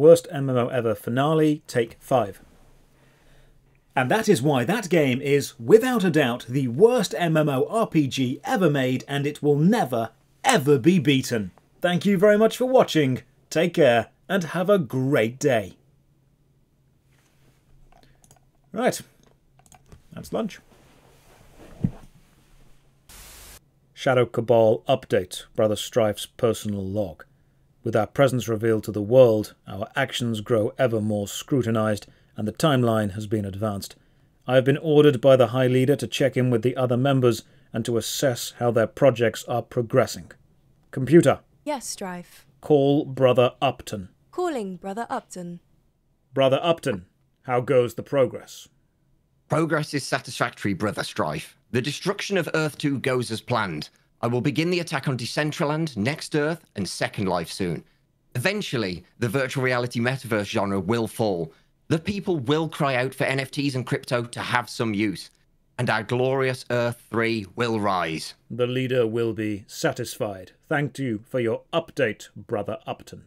Worst MMO Ever Finale, Take 5. And that is why that game is, without a doubt, the worst MMO RPG ever made, and it will never, ever be beaten. Thank you very much for watching, take care, and have a great day. Right, that's lunch. Shadow Cabal Update, Brother Strife's personal log. With our presence revealed to the world, our actions grow ever more scrutinized, and the timeline has been advanced. I have been ordered by the High Leader to check in with the other members and to assess how their projects are progressing. Computer, Yes, Strife. call Brother Upton. Calling Brother Upton. Brother Upton, how goes the progress? Progress is satisfactory, Brother Strife. The destruction of Earth 2 goes as planned. I will begin the attack on Decentraland, Next Earth, and Second Life soon. Eventually, the virtual reality metaverse genre will fall. The people will cry out for NFTs and crypto to have some use. And our glorious Earth 3 will rise. The leader will be satisfied. Thank you for your update, Brother Upton.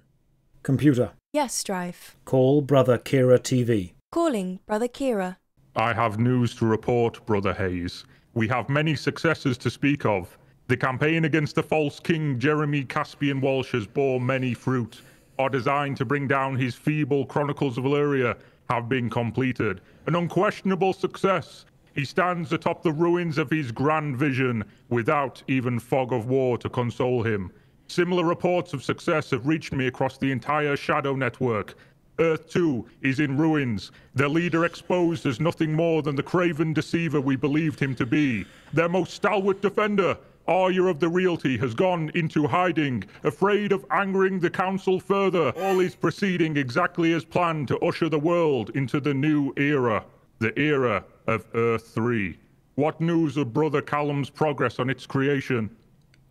Computer, Yes, Strife. call Brother Kira TV. Calling Brother Kira. I have news to report, Brother Hayes. We have many successes to speak of. The campaign against the false king Jeromy Caspian Walsh has bore many fruit. Our design to bring down his feeble Chronicles of Elyria have been completed. An unquestionable success. He stands atop the ruins of his grand vision without even fog of war to console him. Similar reports of success have reached me across the entire Shadow Network. Earth 2 is in ruins, their leader exposed as nothing more than the craven deceiver we believed him to be. Their most stalwart defender, Arya of the Realty, has gone into hiding, afraid of angering the Council further. All is proceeding exactly as planned to usher the world into the new era, the era of Earth 3. What news of Brother Callum's progress on its creation?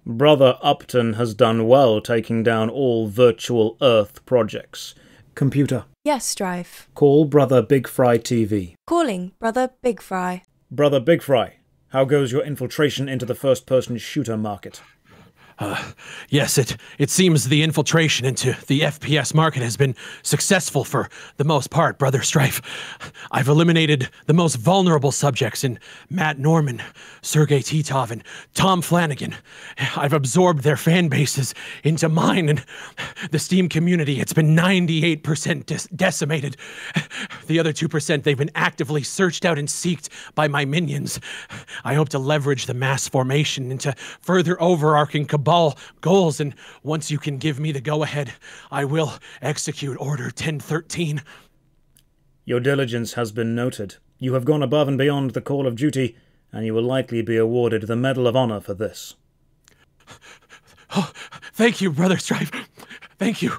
Brother Upton has done well taking down all virtual Earth projects. Computer, Yes, Strife. call Brother Big Fry TV. Calling Brother Big Fry. Brother Big Fry, how goes your infiltration into the first person shooter market? Uh, yes, it, it seems the infiltration into the FPS market has been successful for the most part, Brother Strife. I've eliminated the most vulnerable subjects in Matt Norman, Sergei Titov, and Tom Flanagan. I've absorbed their fan bases into mine, and the Steam community, it's been 98% des- decimated. The other 2%, they've been actively searched out and seeked by my minions. I hope to leverage the mass formation into further overarching cabal goals, and once you can give me the go ahead, I will execute Order 1013. Your diligence has been noted. You have gone above and beyond the call of duty, and you will likely be awarded the Medal of Honor for this. Oh, thank you, Brother Strife. Thank you.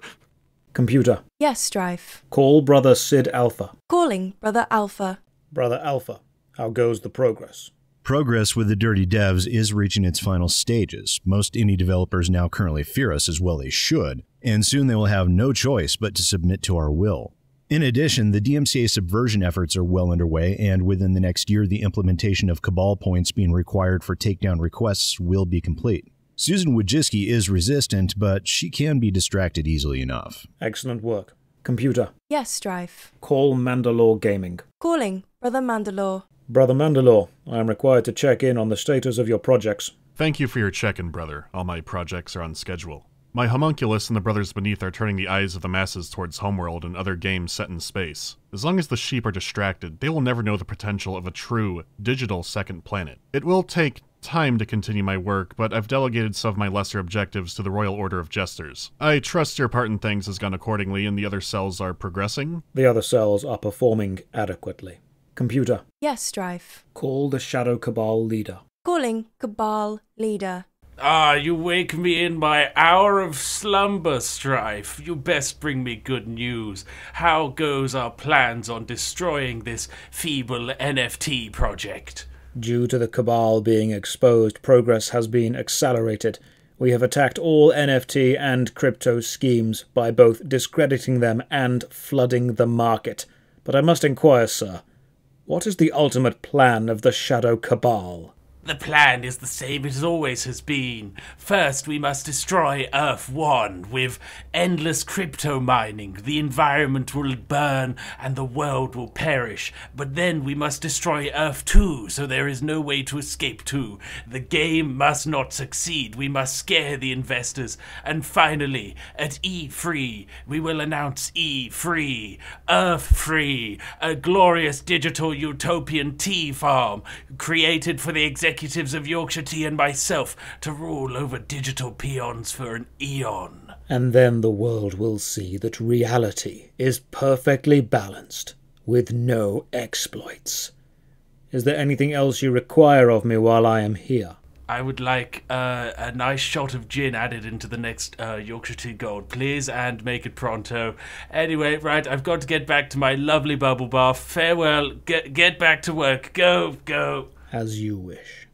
Computer, Yes, Strife. call Brother Sid Alpha. Calling Brother Alpha. Brother Alpha, how goes the progress? Progress with the Dirty Devs is reaching its final stages. Most indie developers now currently fear us as well they should, and soon they will have no choice but to submit to our will. In addition, the DMCA subversion efforts are well underway, and within the next year, the implementation of Cabal points being required for takedown requests will be complete. Susan Wojcicki is resistant, but she can be distracted easily enough. Excellent work. Computer, Yes, Strife. call Mandalore Gaming. Calling Brother Mandalore. Brother Mandalore, I am required to check in on the status of your projects. Thank you for your check-in, brother. All my projects are on schedule. My homunculus and the brothers beneath are turning the eyes of the masses towards Homeworld and other games set in space. As long as the sheep are distracted, they will never know the potential of a true, digital second planet. It will take time to continue my work, but I've delegated some of my lesser objectives to the Royal Order of Jesters. I trust your part in things has gone accordingly and the other cells are progressing. The other cells are performing adequately. Computer, Yes, Strife. call the Shadow Cabal leader. Calling Cabal Leader. Ah, you wake me in my hour of slumber, Strife. You best bring me good news. How goes our plans on destroying this feeble NFT project? Due to the Cabal being exposed, progress has been accelerated. We have attacked all NFT and crypto schemes by both discrediting them and flooding the market. But I must inquire, sir, what is the ultimate plan of the Shadow Cabal? The plan is the same as always has been. First, we must destroy Earth 1 with endless crypto mining. The environment will burn and the world will perish. But then we must destroy Earth 2 so there is no way to escape 2. The game must not succeed. We must scare the investors. And finally, at E3, we will announce E Free, Earth Free, a glorious digital utopian tea farm created for the executives of Yorkshire Tea and myself to rule over digital peons for an eon. And then the world will see that reality is perfectly balanced, with no exploits. Is there anything else you require of me while I am here? I would like uh, a nice shot of gin added into the next uh, Yorkshire Tea Gold, please, and make it pronto. Anyway, right, I've got to get back to my lovely bubble bath. Farewell. Get get back to work. Go, go. As you wish.